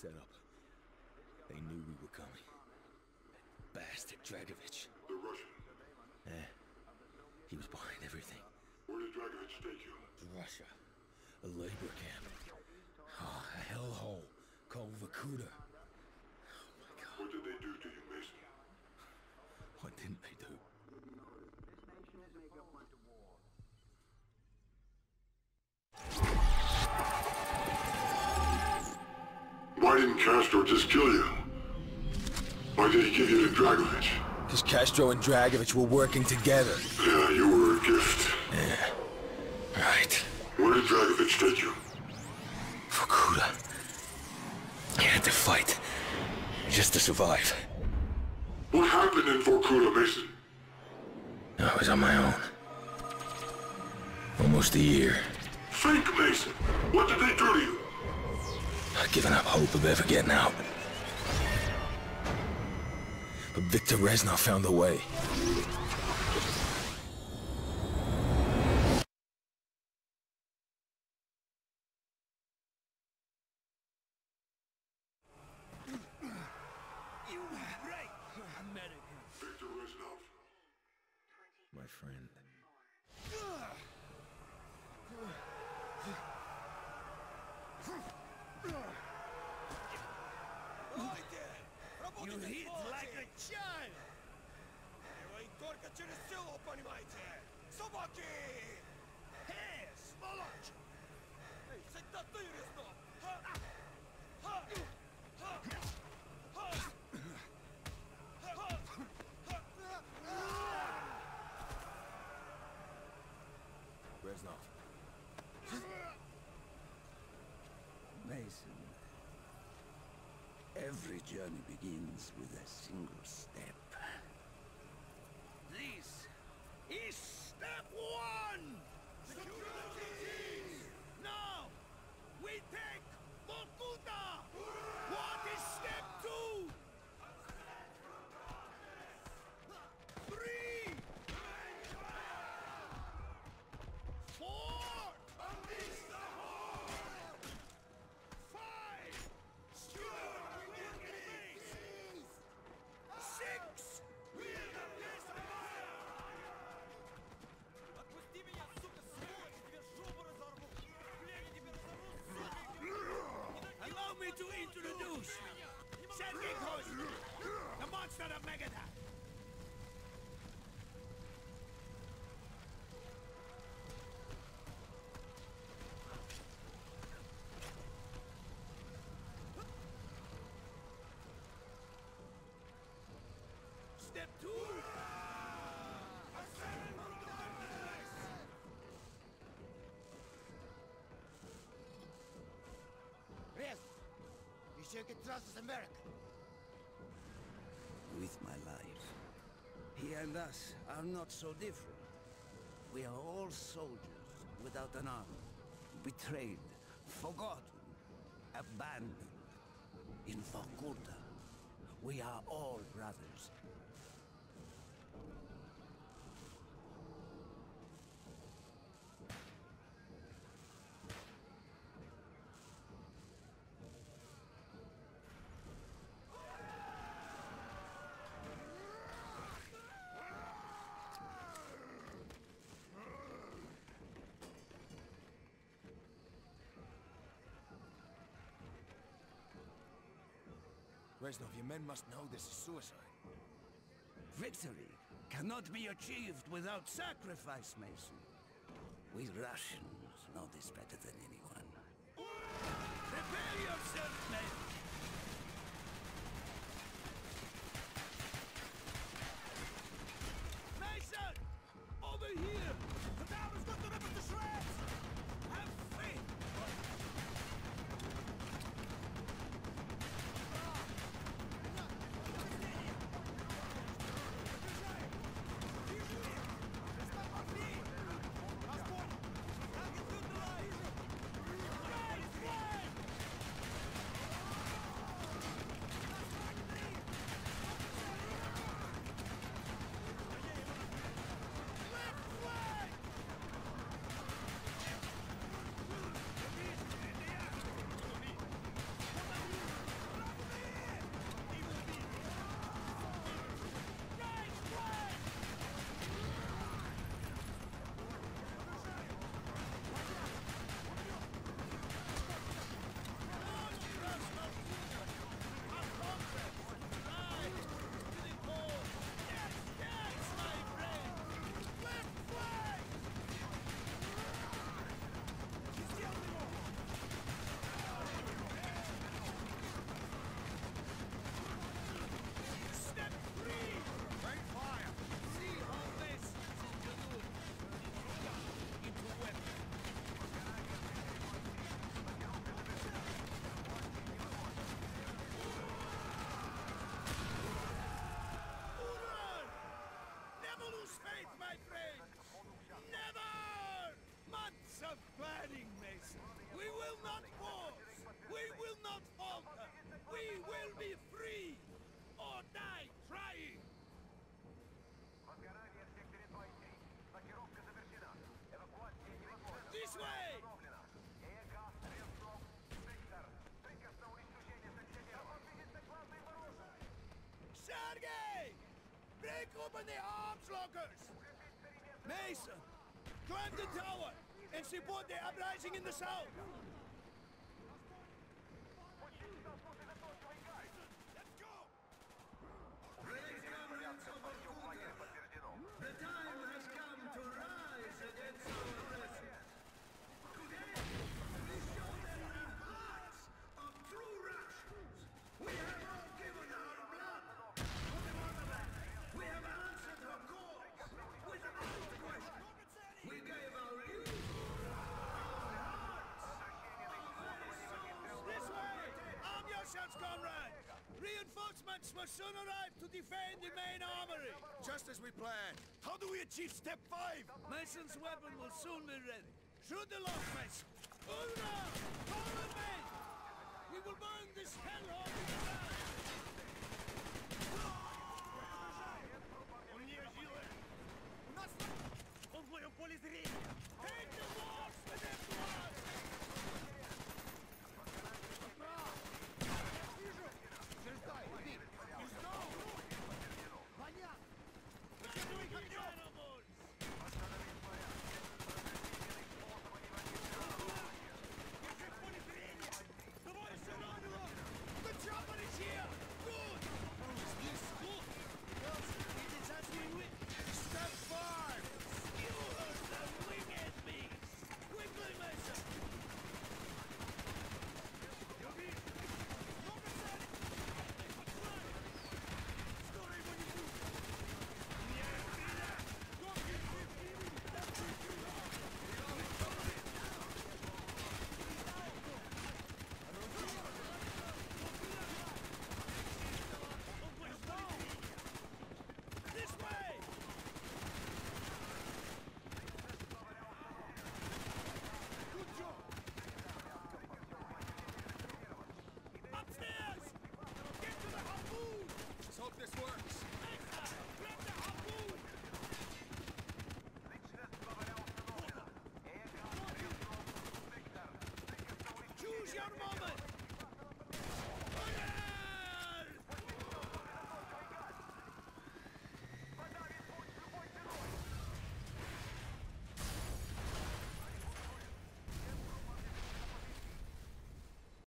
setup. They knew we were coming. Bastard Dragovich. The Russian. Yeah. He was behind everything. Where did Dragovich take you? To Russia. A labor camp. Oh, a hellhole called Vorkuta. Oh my god. What did they do to you, Mason? What didn't they do? Why didn't Castro just kill you? Why did he give you to Dragovich? Because Castro and Dragovich were working together. Yeah, you were a gift. Yeah. Right. Where did Dragovich take you? Vorkuta. He had to fight. Just to survive. What happened in Vorkuta, Mason? I was on my own. Almost a year. Think, Mason. What did they do to you? I'd given up hope of ever getting out. But Viktor Reznov found a way. You great Americans. Viktor Reznov. My friend. You hit like a child! Вы только через село, понимаете? Собаки! Эй, сволочь! Эй, всегда ты, Резнов! Ха! Ха! Ха! Ха! Ха! Reznov. Every journey begins with a single step. Monster of Megadeth! Step two! Rez, you sure can trust us America. With my life. He and us are not so different. We are all soldiers without an arm. Betrayed, forgotten, abandoned. In Vorkuta, we are all brothers. Reznov, your men must know this is suicide. Victory cannot be achieved without sacrifice, Mason. We Russians know this better than anyone. Prepare yourself, men! Sergei! Break open the arms lockers! Mason! Climb the tower and support the uprising in the south! Reinforcements will soon arrive to defend the main armory! Just as we planned. How do we achieve step five? Mason's weapon will soon be ready. Shoot the lock, Mason! Una! Follow me!